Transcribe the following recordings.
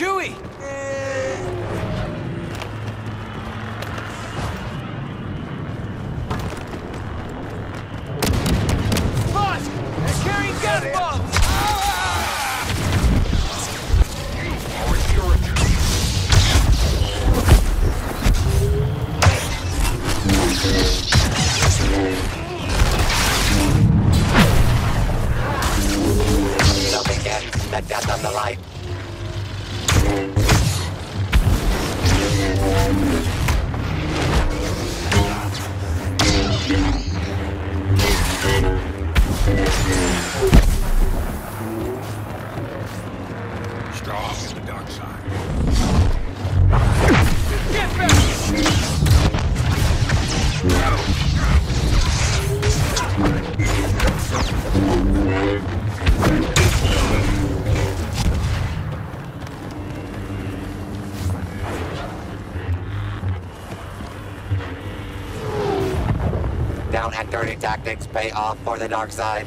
Chewie! Down and dirty tactics pay off for the dark side.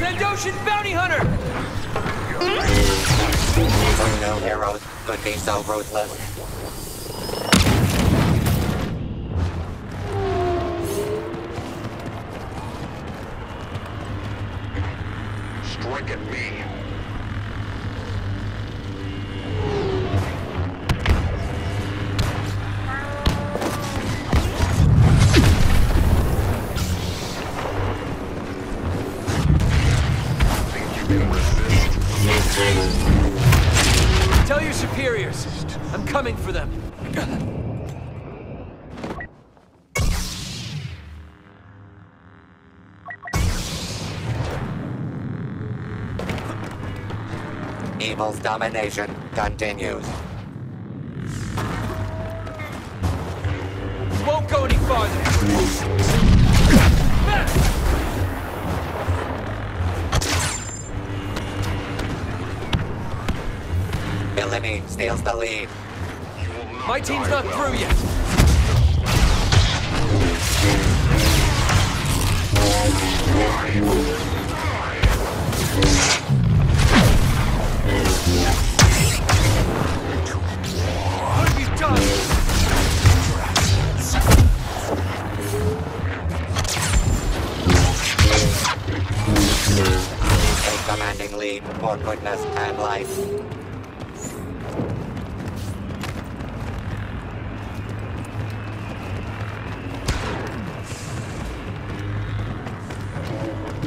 Trandoshan bounty hunter! Knew heroes could be so ruthless? Evil's domination continues. Won't go any farther. Villainy steals the lead. You will My team's not well. through yet. What goodness and life.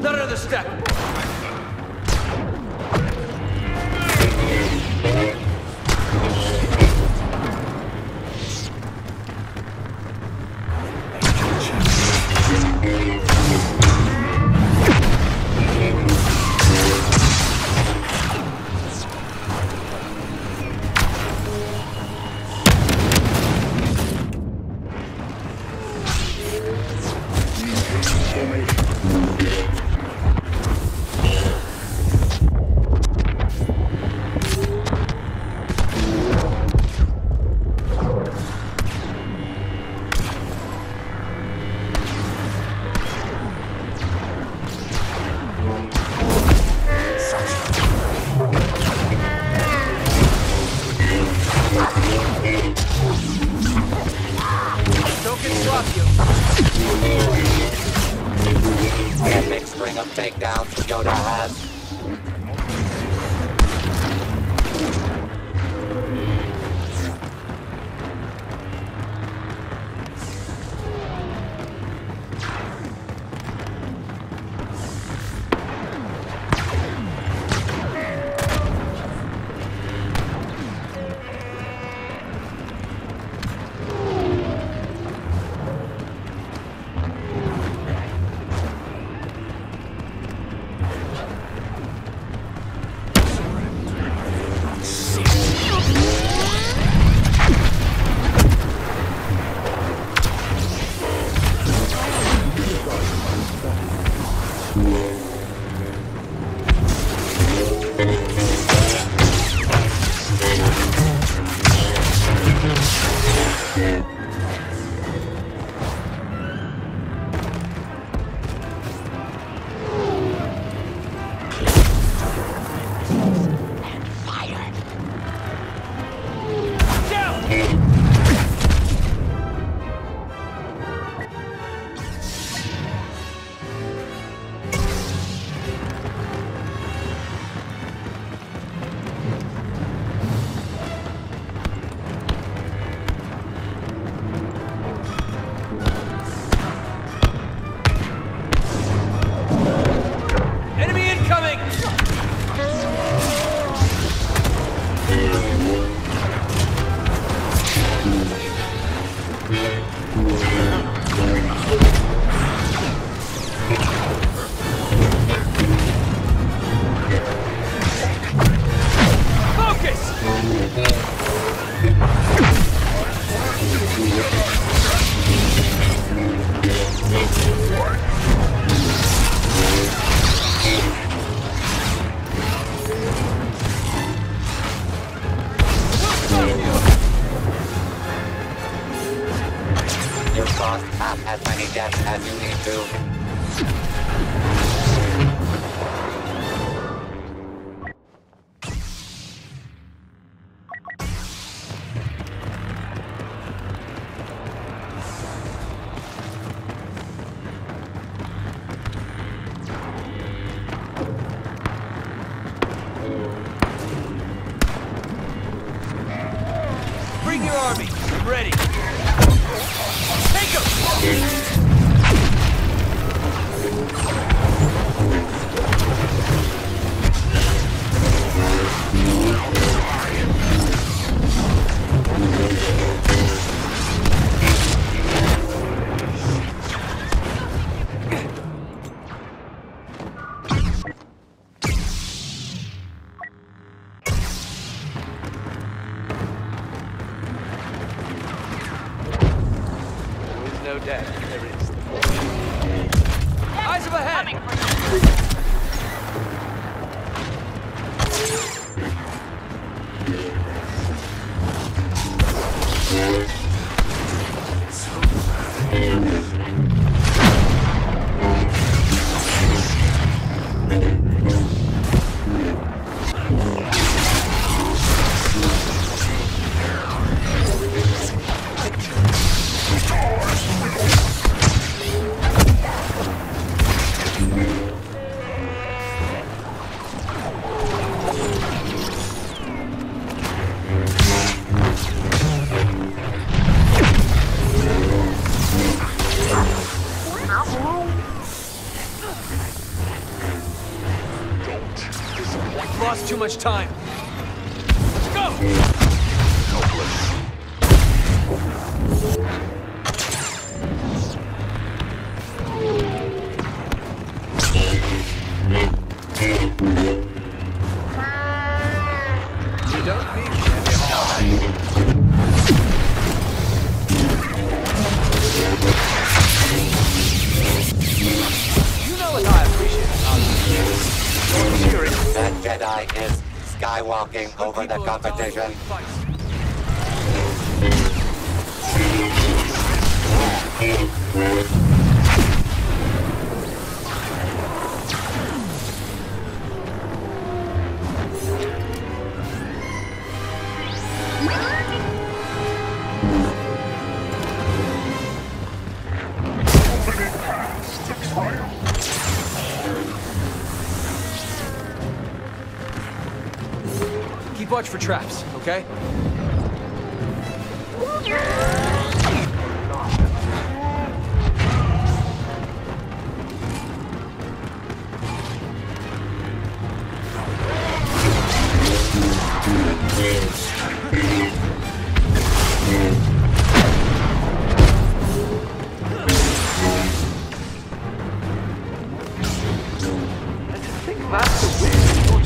Not another step. Takedowns Yoda has. As no death. There is. Eyes up ahead! Lost too much time. Go! You That Jedi is skywalking over the competition. Watch for traps, okay?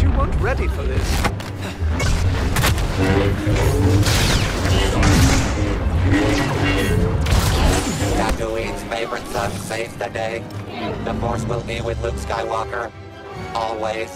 you weren't ready for this. Tatooine's favorite son saves the day. The Force will be with Luke Skywalker. Always.